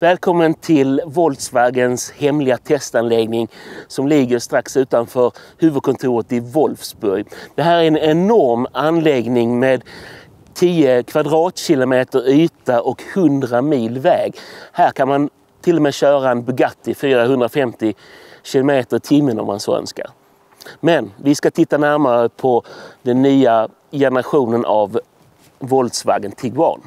Välkommen till Volkswagens hemliga testanläggning som ligger strax utanför huvudkontoret i Wolfsburg. Det här är en enorm anläggning med 10 kvadratkilometer yta och 100 mil väg. Här kan man till och med köra en Bugatti 450 kilometer i timmen om man så önskar. Men vi ska titta närmare på den nya generationen av Volkswagen Tiguan.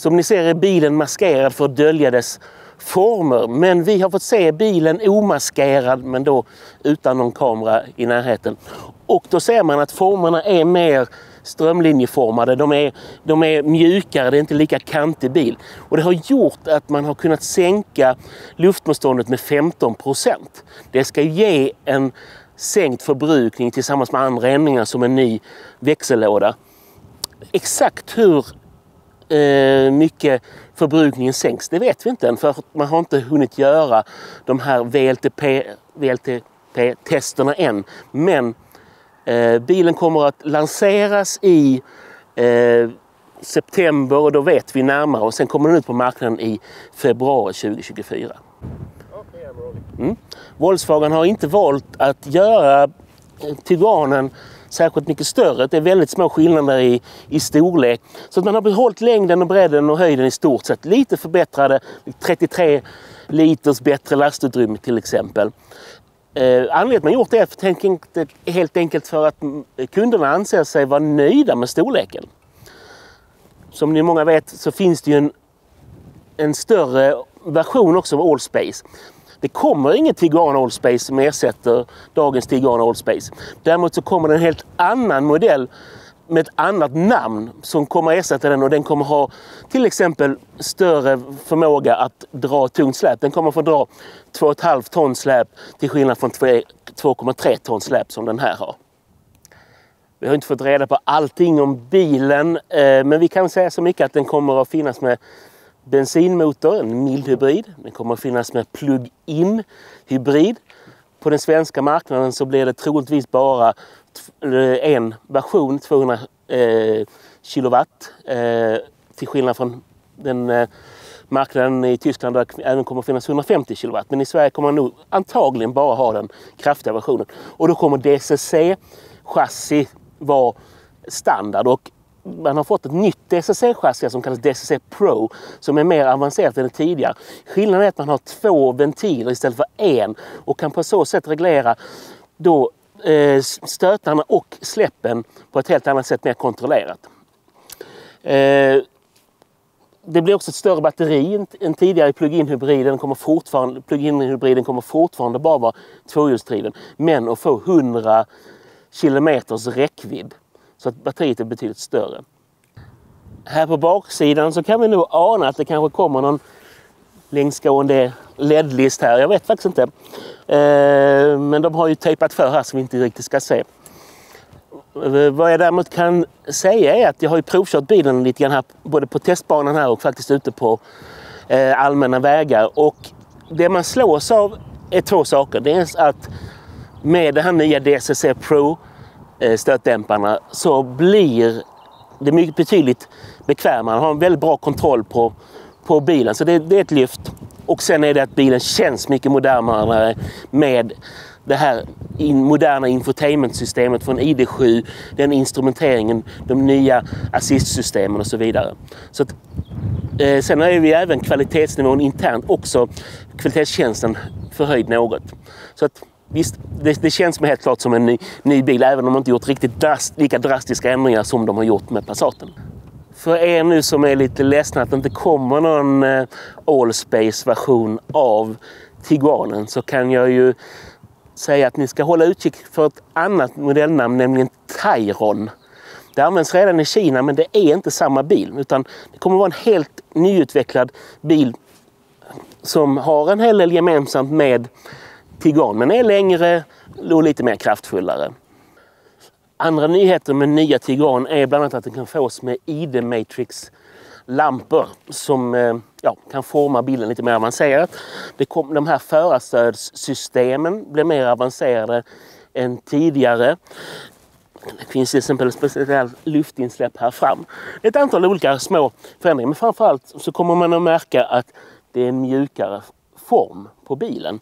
Som ni ser är bilen maskerad för att dölja dess former. Men vi har fått se bilen omaskerad men då utan någon kamera i närheten. Och då ser man att formerna är mer strömlinjeformade. De är, de är mjukare, det är inte lika kantig bil. Och det har gjort att man har kunnat sänka luftmotståndet med 15 procent. Det ska ge en sänkt förbrukning tillsammans med andra ändringar som en ny växellåda. Exakt hur eh, mycket förbrukningen sänks, det vet vi inte än för man har inte hunnit göra de här VLTP, VLTP-testerna än. Men eh, bilen kommer att lanseras i eh, september och då vet vi närmare och sen kommer den ut på marknaden i februari 2024. Mm. Volkswagen har inte valt att göra Tiguanen särskilt mycket större. Det är väldigt små skillnader i, i storlek. Så att man har behållit längden och bredden och höjden i stort sett. Lite förbättrade, 33 liters bättre lastutrymme till exempel. Eh, anledningen till att man gjort det är helt enkelt för att kunderna anser sig vara nöjda med storleken. Som ni många vet så finns det ju en, en större version också av Allspace. Det kommer inget Tiguan Allspace som ersätter dagens Tiguan Allspace. Däremot så kommer det en helt annan modell med ett annat namn som kommer ersätta den och den kommer ha till exempel större förmåga att dra tungt släp. Den kommer få dra 2,5 ton släp till skillnad från 2,3 ton släp som den här har. Vi har inte fått reda på allting om bilen eh, men vi kan säga så mycket att den kommer att finnas med bensinmotor, en mild hybrid. Den kommer att finnas med plug-in hybrid. På den svenska marknaden så blir det troligtvis bara eh, en version, 200 eh, kilowatt. Eh, till skillnad från den eh, marknaden i Tyskland där det även kommer att finnas 150 kilowatt. Men i Sverige kommer man nog antagligen bara ha den kraftiga versionen. Och då kommer DCC-chassi vara standard. Och man har fått ett nytt DCC-chassi som kallas DCC Pro som är mer avancerat än det tidigare. Skillnaden är att man har två ventiler istället för en och kan på så sätt reglera då, eh, stötarna och släppen på ett helt annat sätt, mer kontrollerat. Eh, det blir också ett större batteri än tidigare i plug-in hybriden. Kommer fortfarande, plug-in hybriden kommer fortfarande bara vara tvåhjulsdriven men att få 100 kilometers räckvidd. Så att batteriet är betydligt större. Här på baksidan så kan vi nog ana att det kanske kommer någon längsgående LED-list här. Jag vet faktiskt inte. Eh, men de har ju tejpat för här så vi inte riktigt ska se. Eh, vad jag däremot kan säga är att jag har ju provkört bilen lite grann här, både på testbanan här och faktiskt ute på eh, allmänna vägar. Och det man slås av är två saker. Dels att med det här nya DCC Pro Eh, stötdämparna så blir det mycket betydligt bekvämare. Man har en väldigt bra kontroll på, på bilen. Så det, det, är ett lyft. Och sen är det att bilen känns mycket modernare med det här in, moderna infotainmentsystemet från ID7, den instrumenteringen, de nya assistsystemen och så vidare. Så att, eh, sen är vi även kvalitetsnivån internt också kvalitetstjänsten förhöjd något. Så att Visst, det, det känns helt klart som en ny, ny, bil även om de inte gjort riktigt drast, lika drastiska ändringar som de har gjort med Passaten. För er nu som är lite ledsna att det inte kommer någon eh, Allspace-version av Tiguanen så kan jag ju säga att ni ska hålla utkik för ett annat modellnamn, nämligen Tyron. Det används redan i Kina men det är inte samma bil utan det kommer vara en helt nyutvecklad bil som har en hel del gemensamt med Tiguan, men är längre och lite mer kraftfullare. Andra nyheter med nya Tiguan är bland annat att den kan fås med ID Matrix lampor som eh, ja, kan forma bilen lite mer avancerat. Det kom, de här förarstödssystemen blir mer avancerade än tidigare. Det finns till exempel ett speciellt luftinsläpp här fram. Ett antal olika små förändringar men framförallt så kommer man att märka att det är en mjukare form på bilen.